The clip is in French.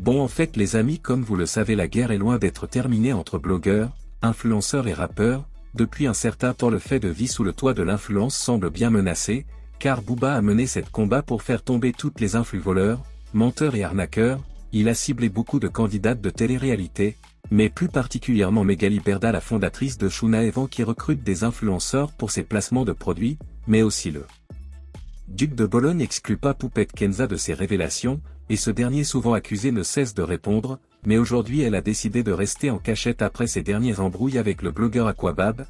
Bon en fait les amis comme vous le savez la guerre est loin d'être terminée entre blogueurs, influenceurs et rappeurs, depuis un certain temps le fait de vie sous le toit de l'influence semble bien menacé, car Booba a mené cette combat pour faire tomber toutes les influx voleurs, menteurs et arnaqueurs, il a ciblé beaucoup de candidates de télé-réalité, mais plus particulièrement Megali Berda la fondatrice de Shuna Evan qui recrute des influenceurs pour ses placements de produits, mais aussi le Duc de Bologne n'exclut pas Poupette Kenza de ses révélations, et ce dernier souvent accusé ne cesse de répondre, mais aujourd'hui elle a décidé de rester en cachette après ses dernières embrouilles avec le blogueur Aquabab,